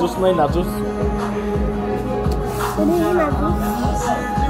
juice, no hay nada juice. No.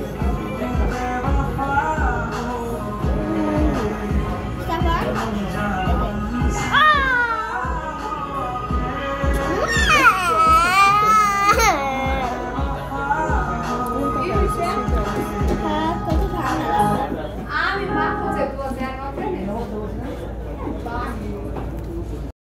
Barre.